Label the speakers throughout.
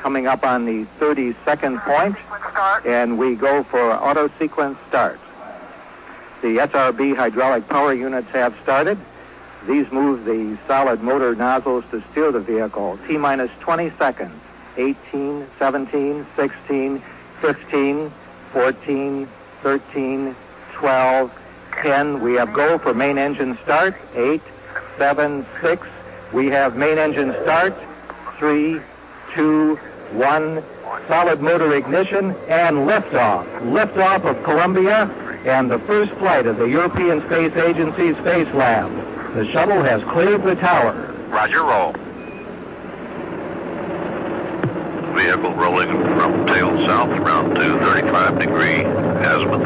Speaker 1: coming up on the 30 second point, and we go for auto sequence start. The SRB hydraulic power units have started. These move the solid motor nozzles to steer the vehicle. T minus 20 seconds. 18, 17, 16, 15, 14, 13, 12, 10. We have go for main engine start. 8, 7, 6. We have main engine start. 3, 2, 1. Solid motor ignition and liftoff. Liftoff of Columbia and the first flight of the European Space Agency Space Lab. The shuttle has cleared the tower.
Speaker 2: Roger, roll.
Speaker 3: Vehicle rolling from tail south around to 35 degree azimuth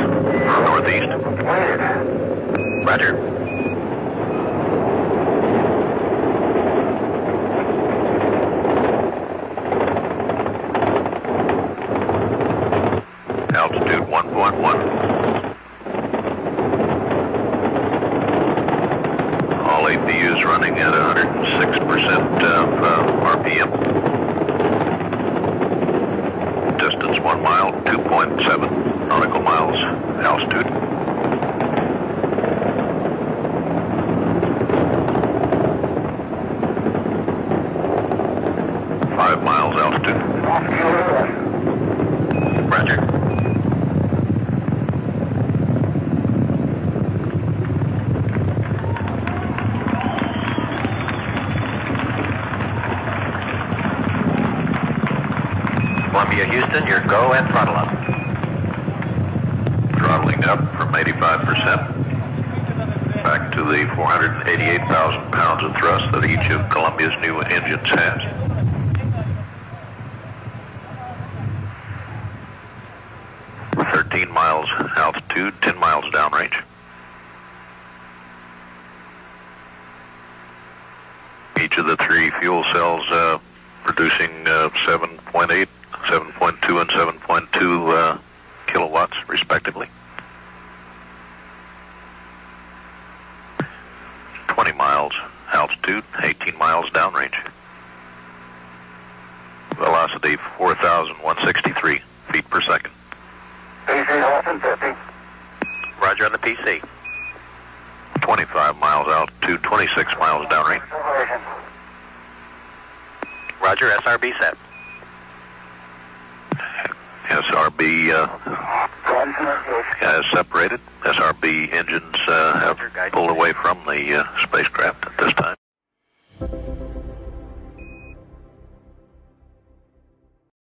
Speaker 3: northeast.
Speaker 2: Roger.
Speaker 3: Altitude 1.1. All APUs running at 106% of uh, RPM. Distance 1 mile, 2.7 nautical miles altitude. Five miles altitude.
Speaker 2: Roger. Columbia, Houston, your go and throttle up.
Speaker 3: throttling up from 85% back to the 488,000 pounds of thrust that each of Columbia's new engines has. Miles altitude, ten miles downrange. Each of the three fuel cells uh, producing uh, 7.8, 7.2, and 7.2 uh, kilowatts, respectively. 20 miles altitude, 18 miles downrange. Velocity 4,163 feet per second.
Speaker 2: Roger on the PC.
Speaker 3: 25 miles altitude, 26 miles downrange.
Speaker 2: Roger, SRB set.
Speaker 3: SRB uh, separated. SRB engines uh, have pulled away from the uh, spacecraft at this